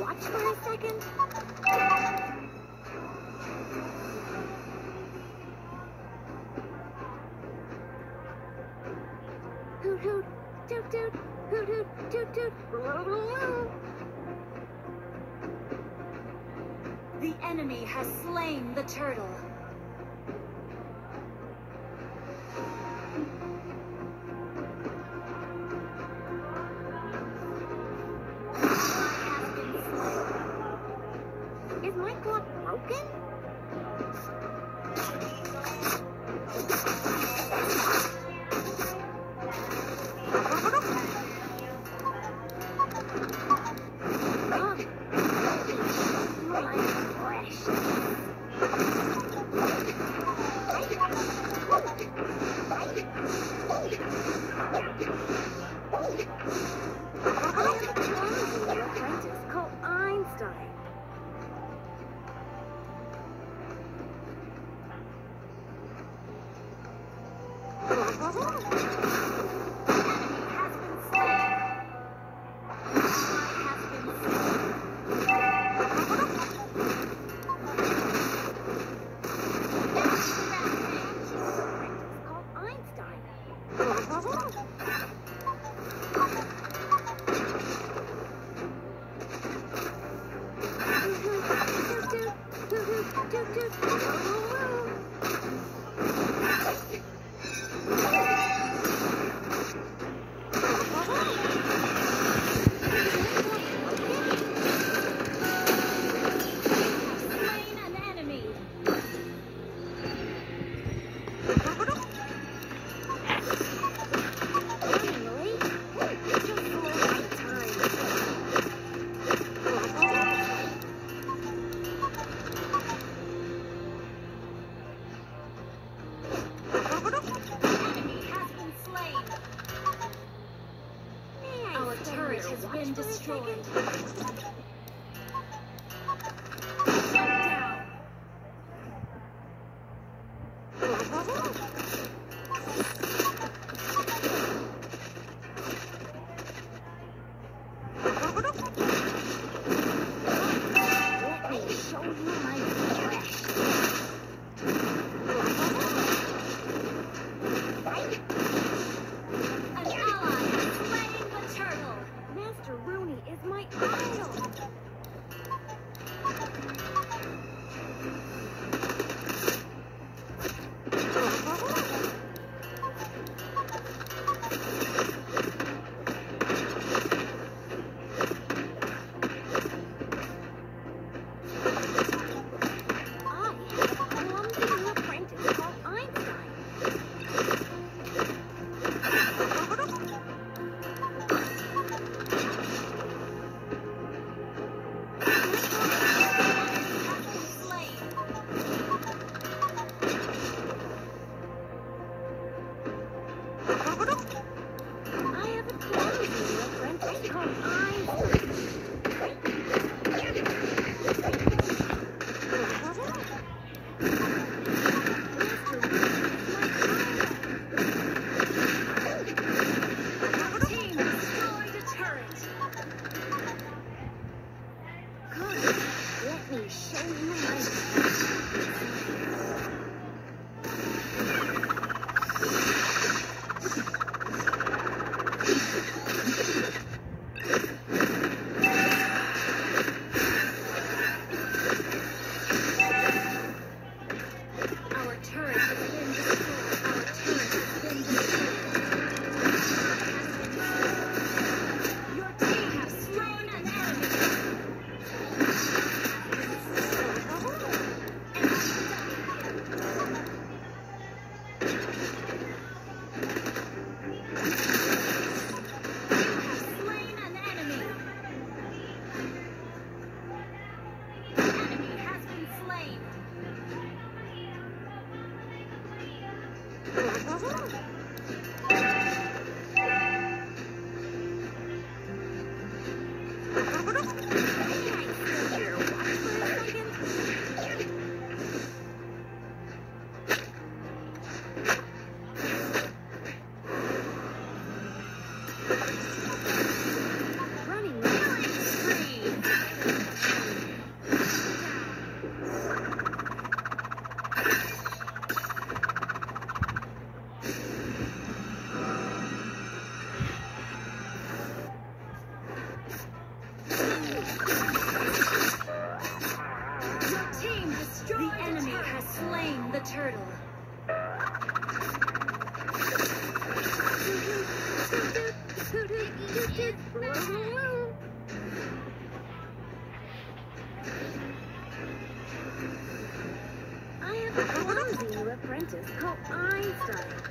watch for a second? Hoot hoot, toot toot, hoot hoot, toot toot. The enemy has slain the turtle. ¡La baja! I have a clumsy new apprentice called Einstein.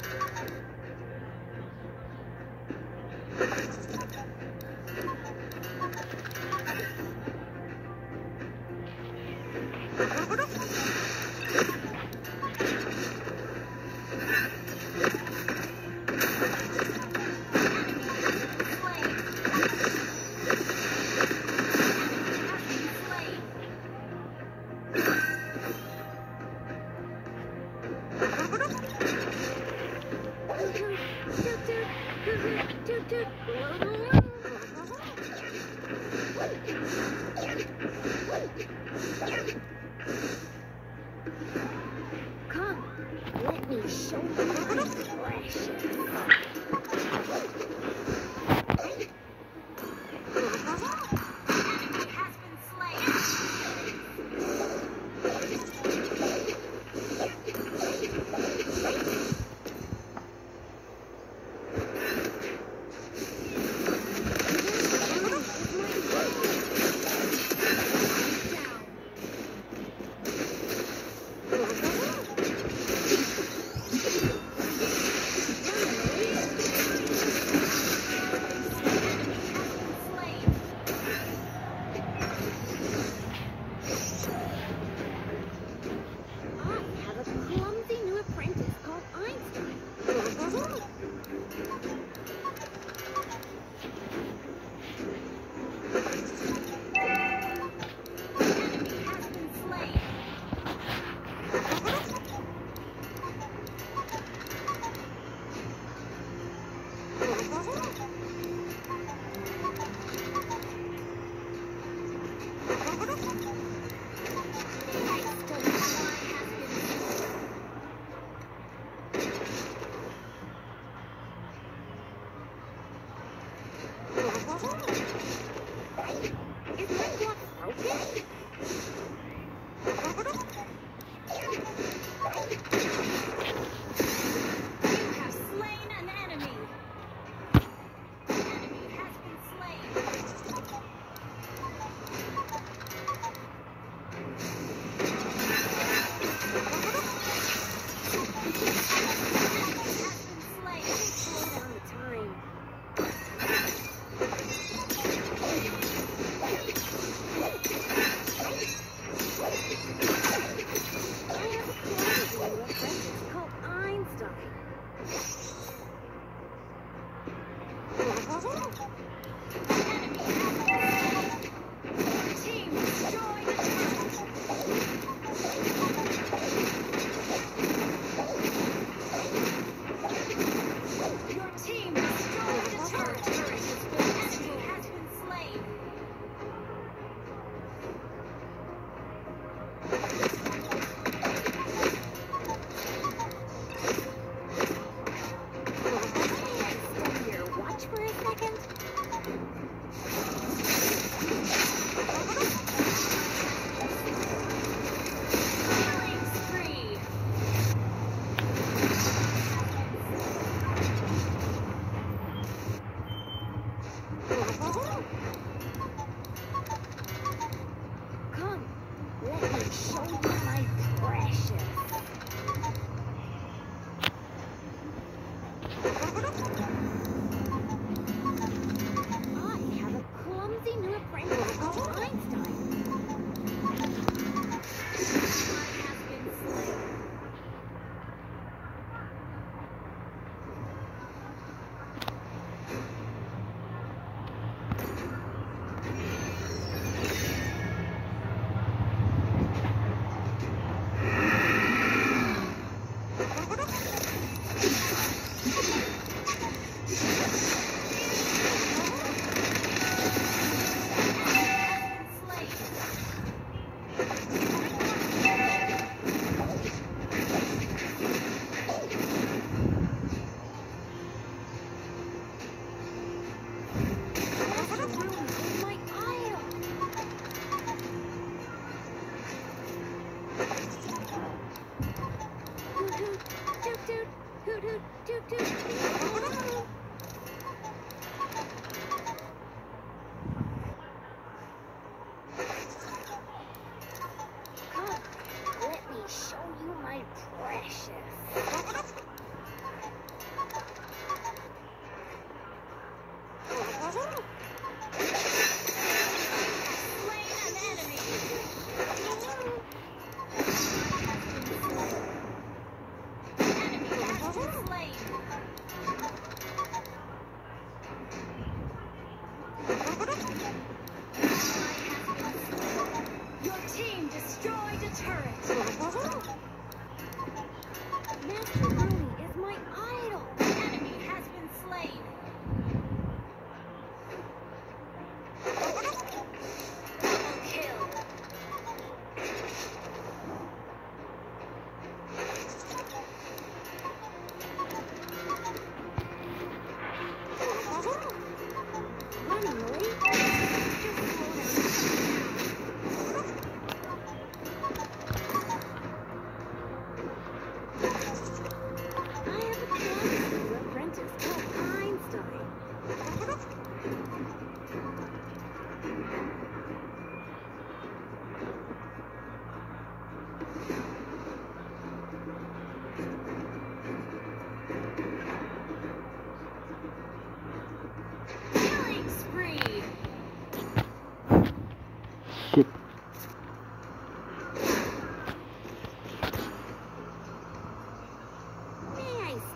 delicious.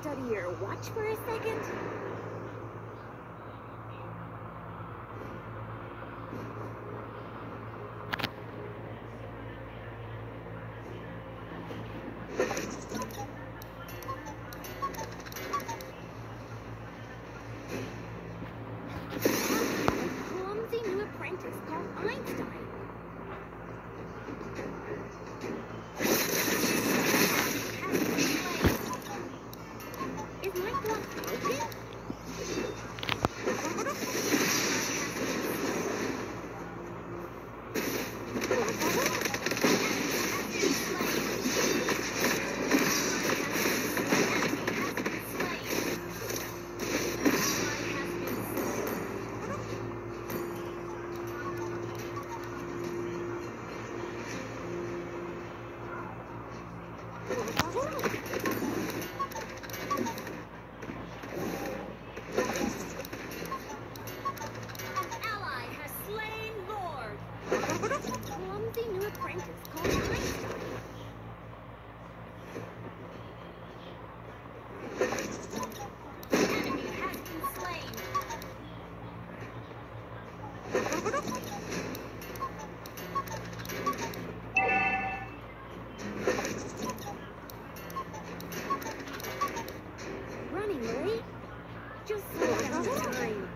Study your watch for a second? Slow